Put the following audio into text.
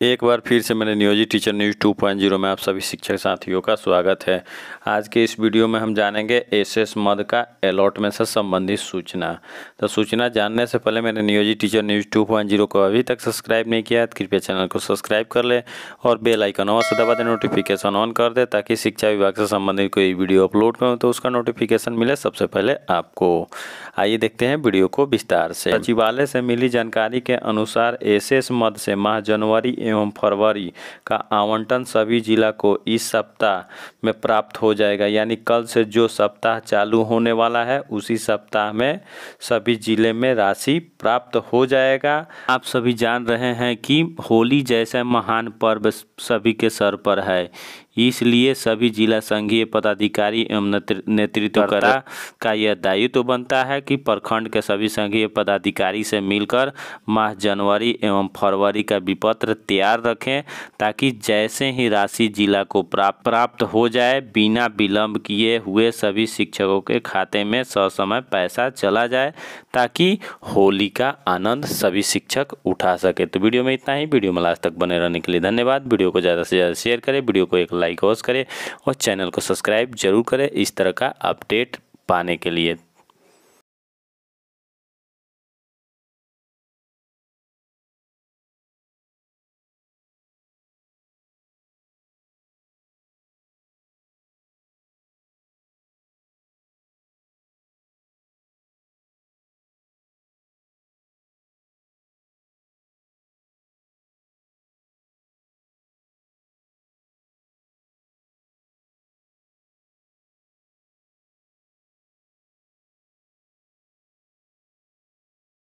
एक बार फिर से मेरे नियोजित टीचर न्यूज़ 2.0 में आप सभी शिक्षक साथियों का स्वागत है। आज के इस वीडियो में हम जानेंगे एसएस मद का अलॉटमेंट से संबंधित सूचना। तो सूचना जानने से पहले मेरे नियोजित टीचर न्यूज़ 2.0 को अभी तक सब्सक्राइब नहीं किया है तो कृपया चैनल को सब्सक्राइब कर ले और बेल आइकन और से दबा नोटिफिकेशन ऑन कर दे ताकि शिक्षा विभाग से संबंधित कोई वीडियो अपलोड करूँ तो उसका नोटिफिकेशन मिले सबसे पहले आपको। आइए देखते हैं वीडियो को विस्तार से। सचिवालय से मिली जानकारी के अनुसार एस मद से माह जनवरी एवं फरवरी का आवंटन सभी जिला को इस सप्ताह में प्राप्त हो जाएगा। यानी कल से जो सप्ताह चालू होने वाला है, उसी सप्ताह में सभी ज़िले में राशि प्राप्त हो जाएगा। आप सभी जान रहे हैं कि होली जैसे महान पर्व सभी के सर पर है। इसलिए सभी जिला संघीय पदाधिकारी एवं नेतृत्वकर्ता का यह दायित्व तो बनता है कि प्रखंड के सभी संघीय पदाधिकारी से मिलकर माह जनवरी एवं फरवरी का विपत्र तैयार रखें ताकि जैसे ही राशि जिला को प्राप्त प्राप्त हो जाए बिना विलंब किए हुए सभी शिक्षकों के खाते में ससमय पैसा चला जाए ताकि होली का आनंद सभी शिक्षक उठा सके। तो वीडियो में इतना ही। वीडियो में लास्ट तक बने रहने के लिए धन्यवाद। वीडियो को ज़्यादा से ज़्यादा शेयर करें। वीडियो को एक लाइक और करें और चैनल को सब्सक्राइब ज़रूर करें। इस तरह का अपडेट पाने के लिए।